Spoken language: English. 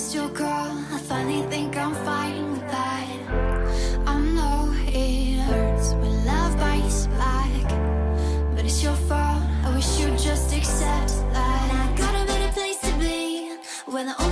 missed your call. I finally think I'm fine with that. I know it hurts when love bites back, but it's your fault. I wish you'd just accept that. And I got a better place to be when the only.